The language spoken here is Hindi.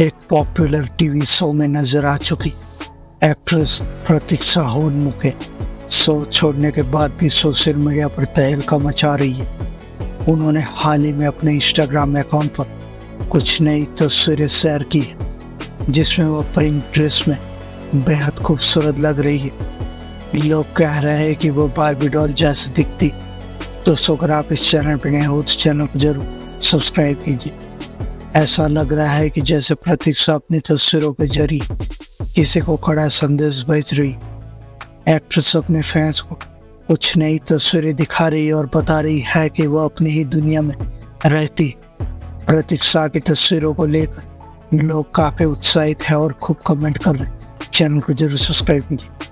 एक पॉपुलर टीवी शो में नज़र आ चुकी। एक्ट्रेस प्रतीक्षा होनमुखे शो छोड़ने के बाद भी सोशल मीडिया पर तहलका मचा रही है। उन्होंने हाल ही में अपने इंस्टाग्राम अकाउंट पर कुछ नई तस्वीरें शेयर की है, जिसमें वो प्रिंट ड्रेस में बेहद खूबसूरत लग रही है। लोग कह रहे हैं कि वो बारबी डॉल जैसे दिखती। तो अगर आप इस चैनल पर नए हो तो चैनल को ज़रूर सब्सक्राइब कीजिए। ऐसा लग रहा है कि जैसे प्रतीक्षा अपनी तस्वीरों के ज़रिए किसी को खड़ा संदेश भेज रही। एक्ट्रेस अपने फैंस को कुछ नई तस्वीरें दिखा रही और बता रही है कि वह अपनी ही दुनिया में रहती। प्रतीक्षा की तस्वीरों को लेकर लोग काफ़ी उत्साहित है और खूब कमेंट कर रहे चैनल को ज़रूर सब्सक्राइब कीजिए।